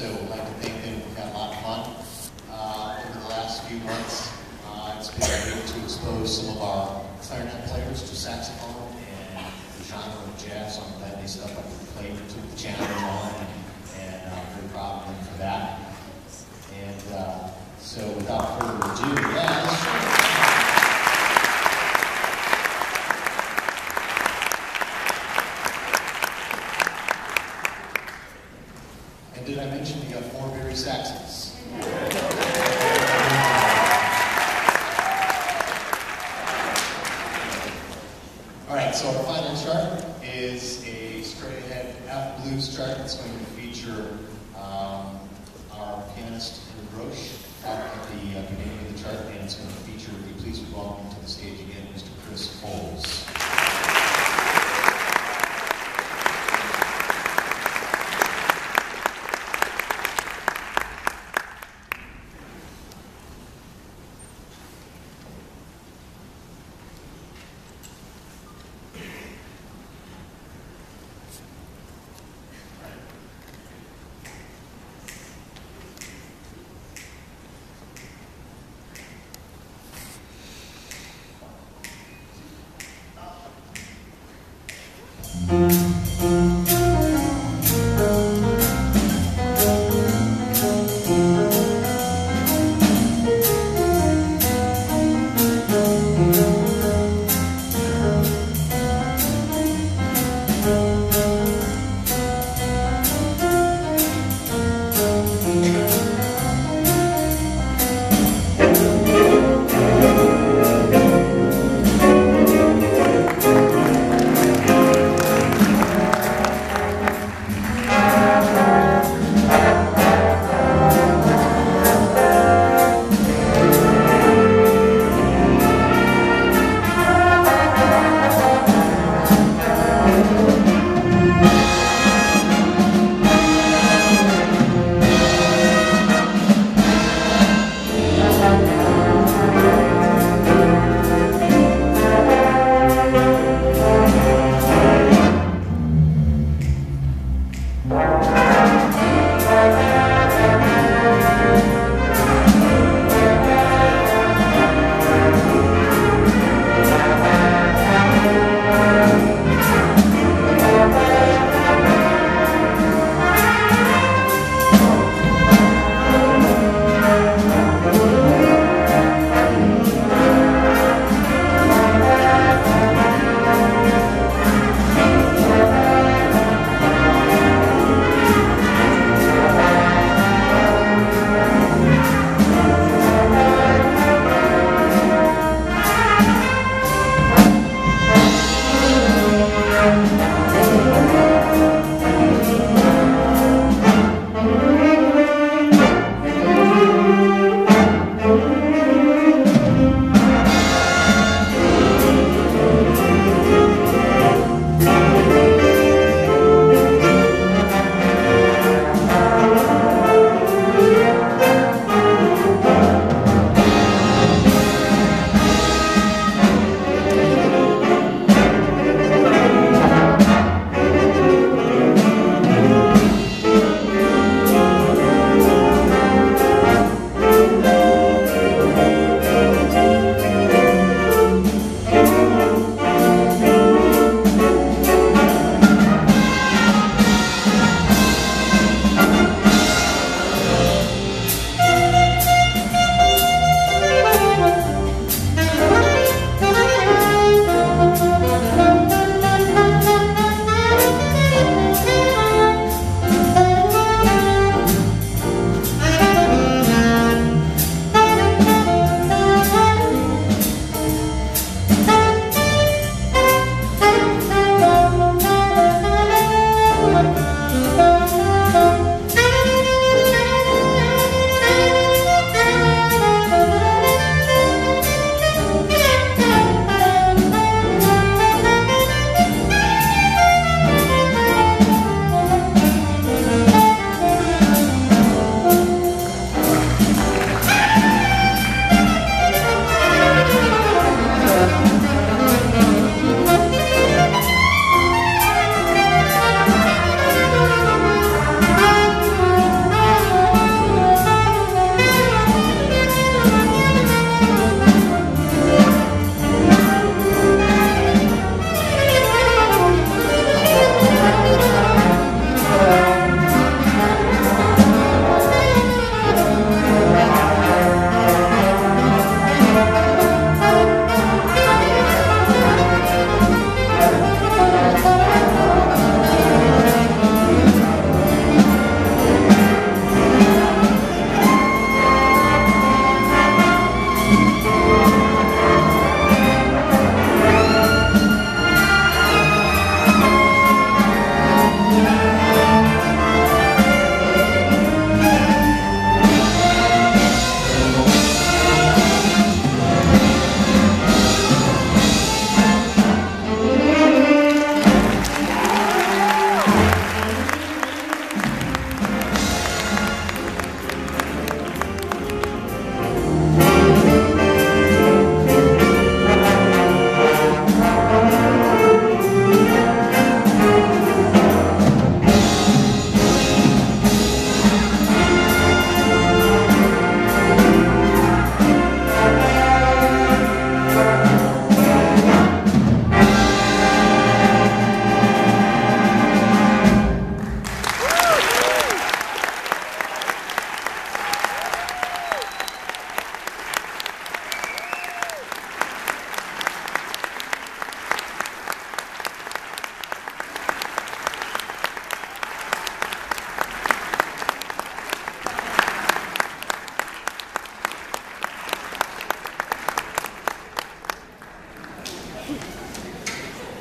so I'd like to thank them. We've had a lot of fun uh, over the last few months. Uh, it's been great to expose some of our clarinet players to saxophone and the genre of jazz. I'm glad they stuck up and played, took the challenge on, and, and uh, I'm very proud of them for that. And uh, so without further ado, yes. And did I mention we got four bari saxes? All right, so our final chart is a straight ahead F blues chart that's going to feature um, our pianist Roche at the uh, beginning of the chart, and it's going to feature, if you please welcome to the stage again, Mr. Chris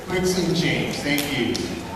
Briggs and James, thank you.